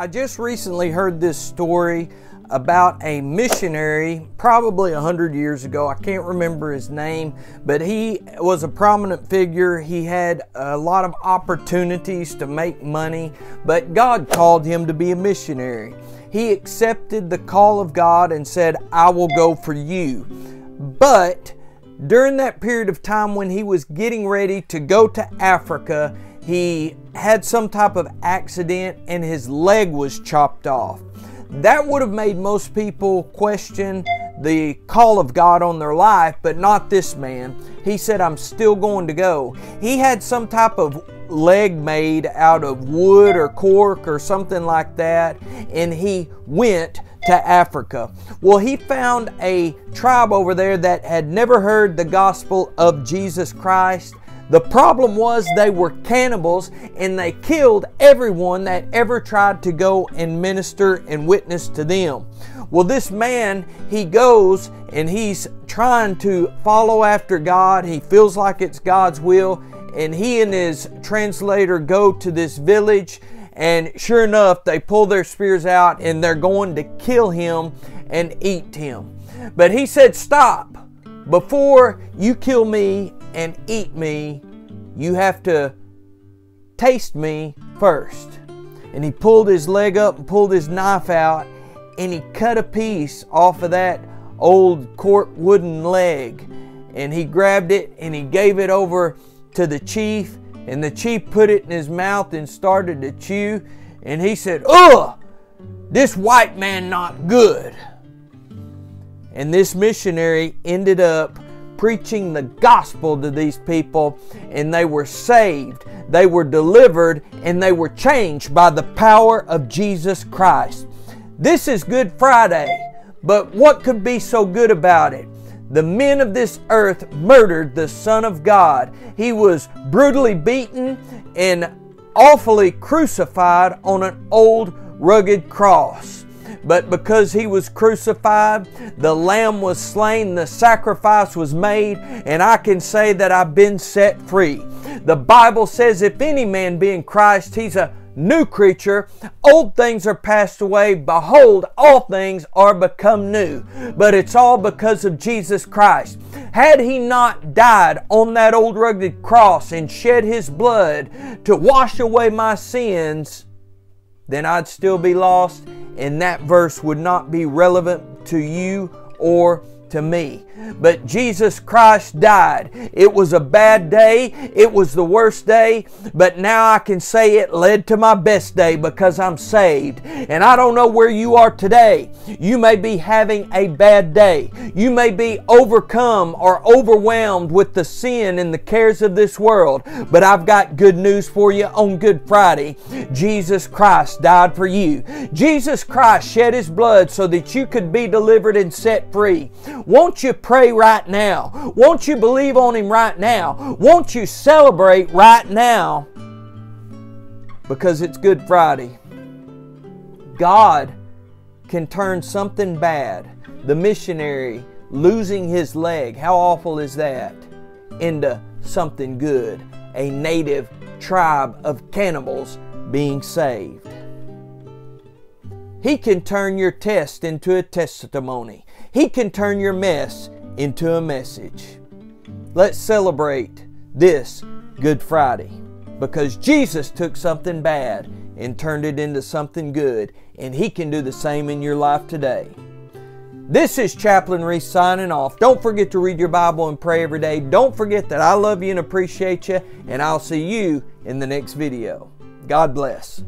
I just recently heard this story about a missionary probably a hundred years ago. I can't remember his name, but he was a prominent figure. He had a lot of opportunities to make money, but God called him to be a missionary. He accepted the call of God and said, I will go for you. But during that period of time when he was getting ready to go to Africa, he had some type of accident and his leg was chopped off. That would have made most people question the call of God on their life, but not this man. He said, I'm still going to go. He had some type of leg made out of wood or cork or something like that, and he went to Africa. Well, he found a tribe over there that had never heard the gospel of Jesus Christ the problem was they were cannibals and they killed everyone that ever tried to go and minister and witness to them. Well, this man, he goes and he's trying to follow after God. He feels like it's God's will. And he and his translator go to this village. And sure enough, they pull their spears out and they're going to kill him and eat him. But he said, Stop. Before you kill me and eat me, you have to taste me first. And he pulled his leg up and pulled his knife out and he cut a piece off of that old cork wooden leg. And he grabbed it and he gave it over to the chief. And the chief put it in his mouth and started to chew. And he said, Ugh, this white man not good. And this missionary ended up preaching the gospel to these people, and they were saved, they were delivered, and they were changed by the power of Jesus Christ. This is Good Friday, but what could be so good about it? The men of this earth murdered the Son of God. He was brutally beaten and awfully crucified on an old rugged cross. But because he was crucified, the lamb was slain, the sacrifice was made, and I can say that I've been set free. The Bible says, if any man be in Christ, he's a new creature. Old things are passed away. Behold, all things are become new. But it's all because of Jesus Christ. Had he not died on that old rugged cross and shed his blood to wash away my sins, then I'd still be lost and that verse would not be relevant to you or to me. But Jesus Christ died. It was a bad day. It was the worst day. But now I can say it led to my best day because I'm saved. And I don't know where you are today. You may be having a bad day. You may be overcome or overwhelmed with the sin and the cares of this world. But I've got good news for you on Good Friday. Jesus Christ died for you. Jesus Christ shed His blood so that you could be delivered and set free. Won't you pray right now? Won't you believe on Him right now? Won't you celebrate right now? Because it's Good Friday. God can turn something bad, the missionary losing his leg, how awful is that? Into something good, a native tribe of cannibals being saved. He can turn your test into a testimony. He can turn your mess into a message. Let's celebrate this Good Friday because Jesus took something bad and turned it into something good, and He can do the same in your life today. This is Chaplain Reece signing off. Don't forget to read your Bible and pray every day. Don't forget that I love you and appreciate you, and I'll see you in the next video. God bless.